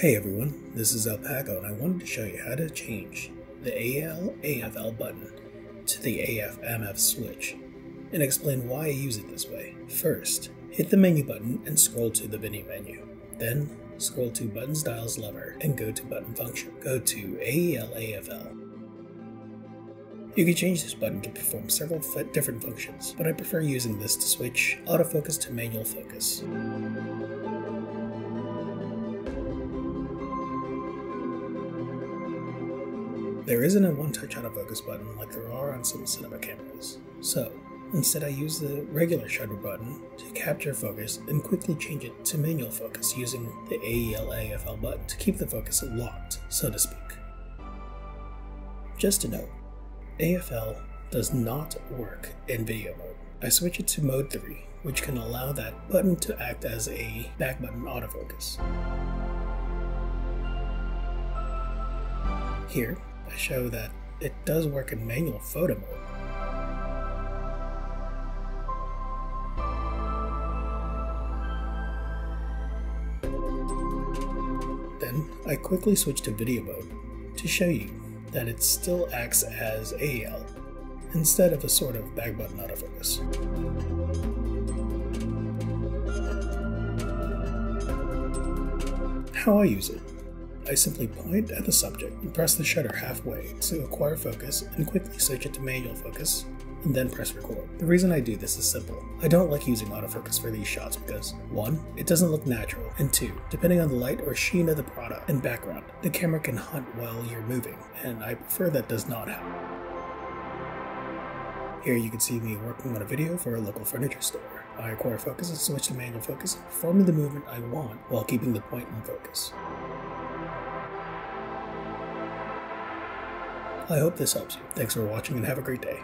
Hey everyone, this is Alpaco and I wanted to show you how to change the AEL AFL button to the AF MF switch and explain why I use it this way. First, hit the menu button and scroll to the video menu. Then, scroll to buttons dials lever and go to button function. Go to AEL AFL. You can change this button to perform several different functions, but I prefer using this to switch autofocus to manual focus. There isn't a one-touch autofocus button like there are on some cinema cameras, so instead I use the regular shutter button to capture focus and quickly change it to manual focus using the AEL AFL button to keep the focus locked, so to speak. Just a note, AFL does not work in video mode. I switch it to mode 3, which can allow that button to act as a back button autofocus. Here, I show that it does work in manual photo mode. Then I quickly switch to video mode to show you that it still acts as AEL instead of a sort of back button autofocus. How I use it. I simply point at the subject and press the shutter halfway to acquire focus and quickly switch it to manual focus and then press record. The reason I do this is simple. I don't like using autofocus for these shots because 1. It doesn't look natural, and 2. Depending on the light or sheen of the product and background, the camera can hunt while you're moving, and I prefer that does not happen. Here you can see me working on a video for a local furniture store. I acquire focus and switch to manual focus, performing the movement I want while keeping the point in focus. I hope this helps you. Thanks for watching and have a great day.